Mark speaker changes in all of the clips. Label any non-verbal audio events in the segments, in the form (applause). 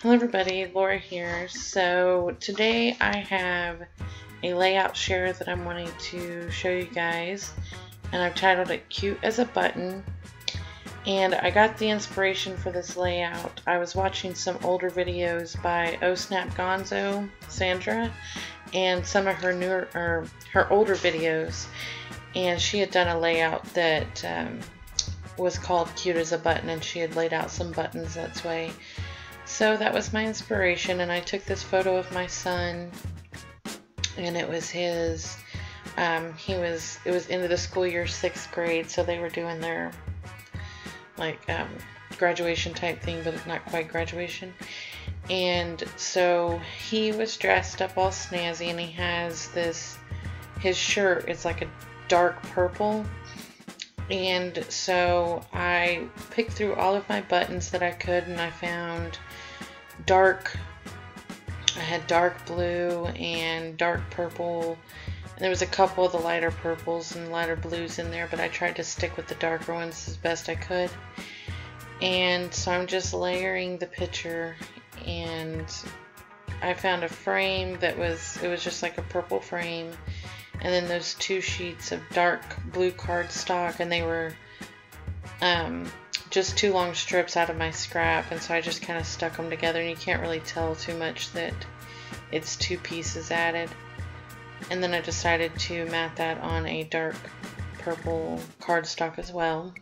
Speaker 1: Hello everybody, Laura here. So today I have a layout share that I'm wanting to show you guys and I've titled it Cute as a Button and I got the inspiration for this layout. I was watching some older videos by Oh Snap Gonzo, Sandra, and some of her newer or her older videos and she had done a layout that um, was called Cute as a Button and she had laid out some buttons that way. So that was my inspiration and I took this photo of my son and it was his um, he was it was into the school year sixth grade so they were doing their like um, graduation type thing but not quite graduation. And so he was dressed up all snazzy and he has this his shirt is like a dark purple. And so I picked through all of my buttons that I could and I found dark I had dark blue and dark purple. And there was a couple of the lighter purples and lighter blues in there but I tried to stick with the darker ones as best I could. And so I'm just layering the picture and I found a frame that was it was just like a purple frame and then those two sheets of dark blue cardstock and they were um, just two long strips out of my scrap and so I just kind of stuck them together and you can't really tell too much that it's two pieces added. And then I decided to mat that on a dark purple cardstock as well.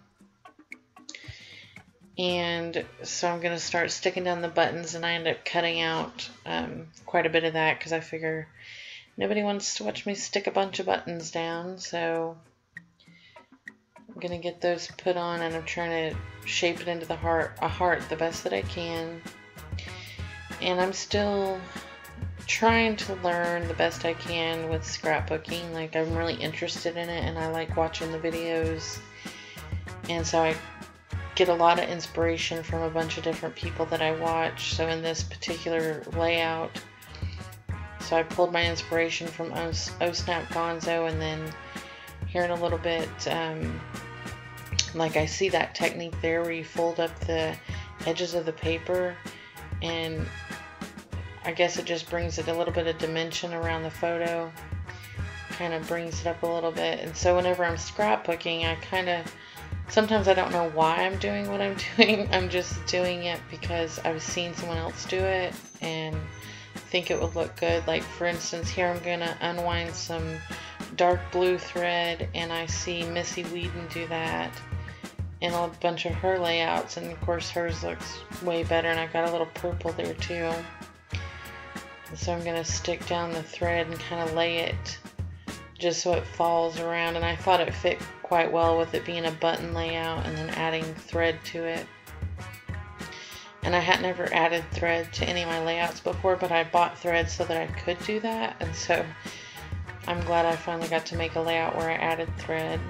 Speaker 1: And so I'm gonna start sticking down the buttons and I end up cutting out um, quite a bit of that because I figure nobody wants to watch me stick a bunch of buttons down so I'm gonna get those put on and I'm trying to shape it into the heart a heart the best that I can. And I'm still trying to learn the best I can with scrapbooking. Like I'm really interested in it and I like watching the videos. And so I get a lot of inspiration from a bunch of different people that I watch. So in this particular layout so I pulled my inspiration from O, Snap Gonzo and then here in a little bit um, like I see that technique there where you fold up the edges of the paper and I guess it just brings it a little bit of dimension around the photo kind of brings it up a little bit. And so whenever I'm scrapbooking I kind of sometimes I don't know why I'm doing what I'm (laughs) doing. I'm just doing it because I've seen someone else do it and think it would look good. Like for instance here I'm gonna unwind some dark blue thread and I see Missy Whedon do that and a bunch of her layouts and of course hers looks way better and I've got a little purple there too. So I'm going to stick down the thread and kind of lay it just so it falls around and I thought it fit quite well with it being a button layout and then adding thread to it. And I had never added thread to any of my layouts before but I bought thread so that I could do that and so I'm glad I finally got to make a layout where I added thread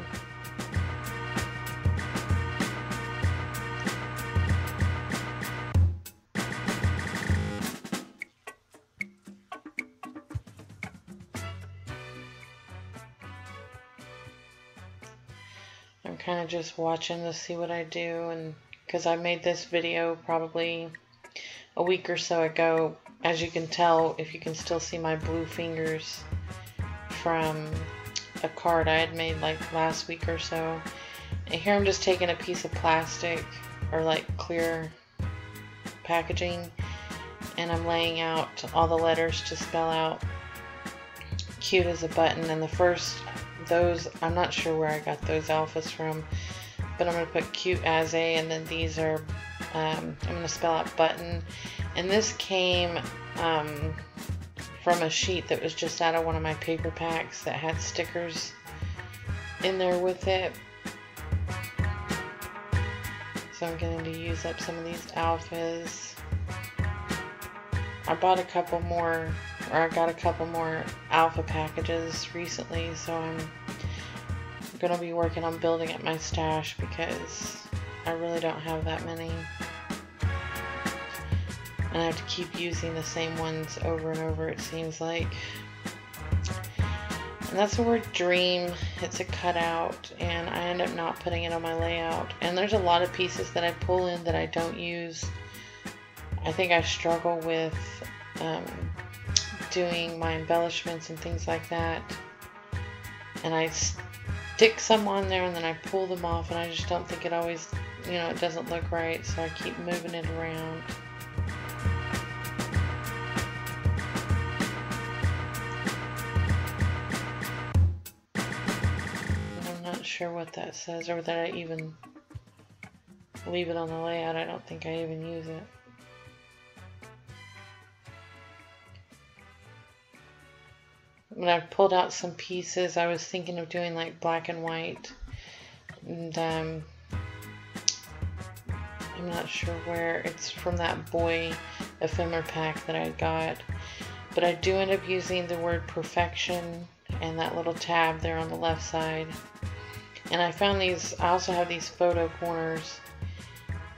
Speaker 1: I'm kind of just watching to see what I do and because I made this video probably a week or so ago. As you can tell if you can still see my blue fingers from a card I had made like last week or so. And here I'm just taking a piece of plastic or like clear packaging and I'm laying out all the letters to spell out cute as a button. And the first those, I'm not sure where I got those alphas from, but I'm going to put cute as a, and then these are, um, I'm going to spell out button. And this came um, from a sheet that was just out of one of my paper packs that had stickers in there with it. So I'm going to use up some of these alphas. I bought a couple more or I got a couple more alpha packages recently, so I'm gonna be working on building up my stash because I really don't have that many. And I have to keep using the same ones over and over, it seems like. And that's the word dream. It's a cutout, and I end up not putting it on my layout. And there's a lot of pieces that I pull in that I don't use I think I struggle with um, doing my embellishments and things like that. And I stick some on there and then I pull them off and I just don't think it always, you know, it doesn't look right. So I keep moving it around. I'm not sure what that says or that I even leave it on the layout. I don't think I even use it. When I pulled out some pieces, I was thinking of doing like black and white. And um, I'm not sure where. It's from that boy ephemera pack that I got. But I do end up using the word perfection and that little tab there on the left side. And I found these, I also have these photo corners.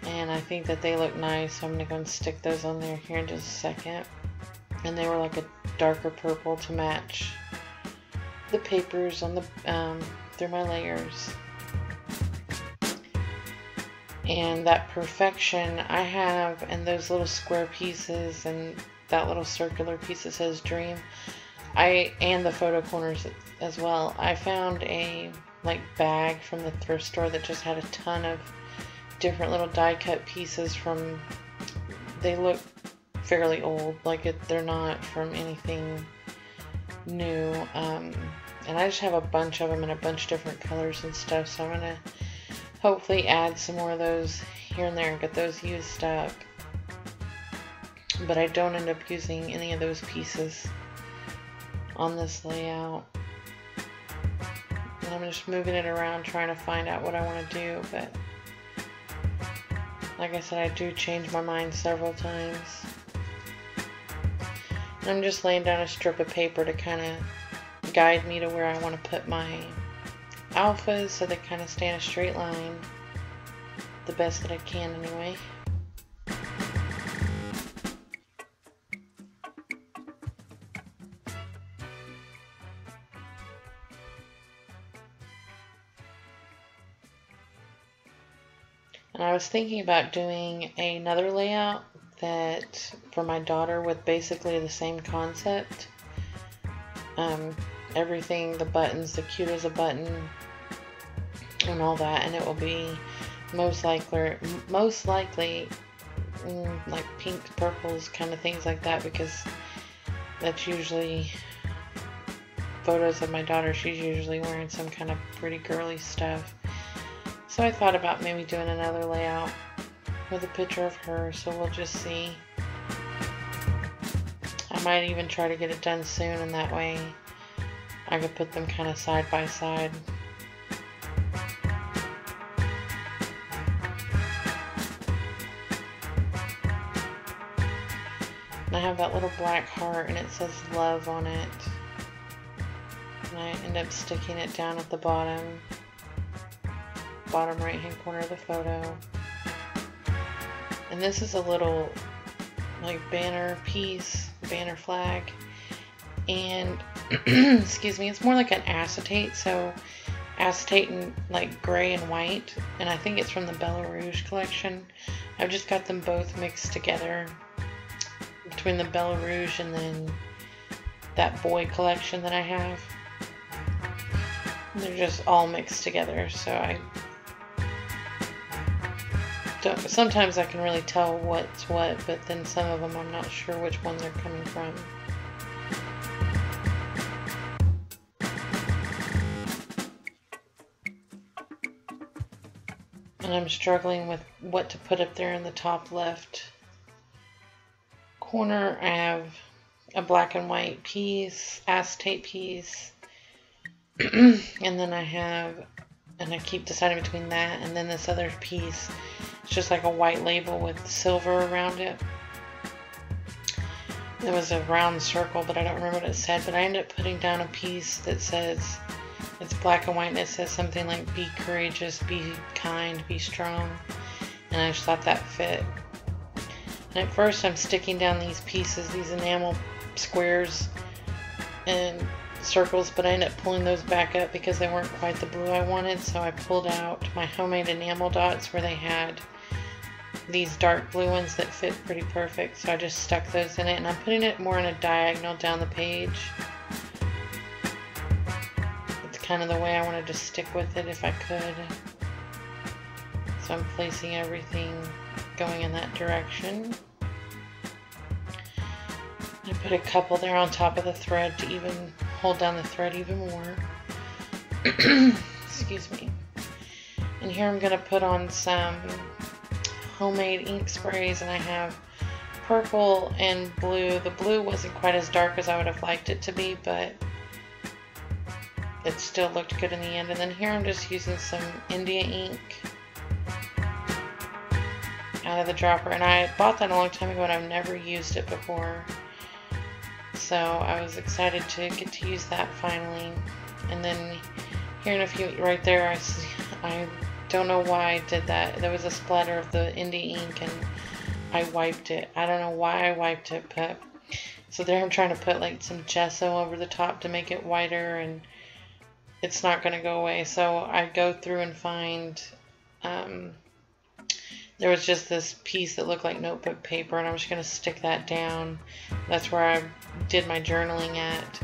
Speaker 1: And I think that they look nice. So I'm going to go and stick those on there here in just a second. And they were like a darker purple to match the papers on the um, through my layers. And that perfection I have and those little square pieces and that little circular piece that says dream I and the photo corners as well. I found a like bag from the thrift store that just had a ton of different little die cut pieces from they look fairly old. Like it, they're not from anything new. Um, and I just have a bunch of them in a bunch of different colors and stuff. So I'm going to hopefully add some more of those here and there and get those used up. But I don't end up using any of those pieces on this layout. And I'm just moving it around trying to find out what I want to do. But like I said, I do change my mind several times. I'm just laying down a strip of paper to kind of guide me to where I want to put my alphas so they kind of stay in a straight line the best that I can anyway. And I was thinking about doing another layout that for my daughter with basically the same concept. Um, everything, the buttons, the cute as a button, and all that, and it will be most likely, most likely, mm, like pinks, purples, kind of things like that, because that's usually photos of my daughter. She's usually wearing some kind of pretty girly stuff. So I thought about maybe doing another layout with a picture of her, so we'll just see. I might even try to get it done soon, and that way I could put them kind of side by side. I have that little black heart, and it says love on it. And I end up sticking it down at the bottom, bottom right hand corner of the photo. And this is a little like banner piece, banner flag. And (clears throat) excuse me, it's more like an acetate, so acetate in like gray and white. And I think it's from the Bella Rouge collection. I've just got them both mixed together between the Bella Rouge and then that boy collection that I have. They're just all mixed together, so I sometimes I can really tell what's what, but then some of them I'm not sure which one they're coming from. And I'm struggling with what to put up there in the top left corner. I have a black and white piece, acetate piece, (clears throat) and then I have, and I keep deciding between that and then this other piece it's just like a white label with silver around it. It was a round circle, but I don't remember what it said. But I ended up putting down a piece that says, it's black and white, and it says something like, be courageous, be kind, be strong. And I just thought that fit. And at first I'm sticking down these pieces, these enamel squares and circles, but I ended up pulling those back up because they weren't quite the blue I wanted. So I pulled out my homemade enamel dots where they had these dark blue ones that fit pretty perfect. So I just stuck those in it and I'm putting it more in a diagonal down the page. It's kind of the way I wanted to stick with it if I could. So I'm placing everything going in that direction. I put a couple there on top of the thread to even hold down the thread even more. (clears throat) Excuse me. And here I'm going to put on some homemade ink sprays and I have purple and blue. The blue wasn't quite as dark as I would have liked it to be, but it still looked good in the end. And then here I'm just using some India ink out of the dropper. And I bought that a long time ago and I've never used it before. So I was excited to get to use that finally. And then here in a few, right there, I, see, I don't know why I did that. There was a splatter of the India ink and I wiped it. I don't know why I wiped it, but so there I'm trying to put like some gesso over the top to make it whiter and it's not going to go away. So I go through and find um, there was just this piece that looked like notebook paper and I'm just going to stick that down. That's where I did my journaling at.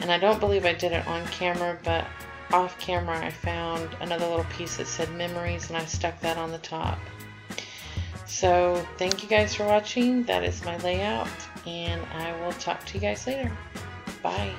Speaker 1: And I don't believe I did it on camera, but off camera I found another little piece that said memories and I stuck that on the top. So thank you guys for watching. That is my layout and I will talk to you guys later. Bye.